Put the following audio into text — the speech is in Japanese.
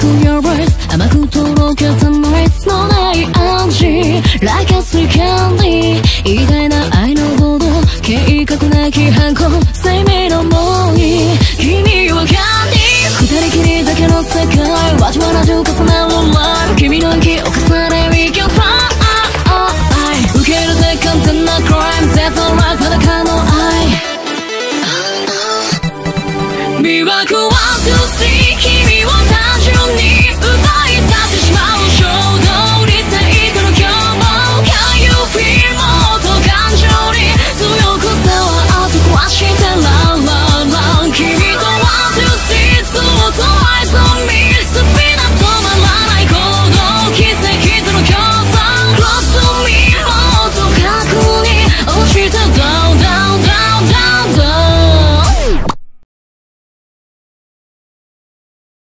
く your 甘くとろけたナイツのない味。Like a sweet candy 偉大な愛の行動計画なき箱。生命の森君はキャンディー。二人きりだけの世界わじわらじ重なるラ君の息を重ね We can fly 受けるぜ完全なクライム絶対ラ裸の愛魅惑は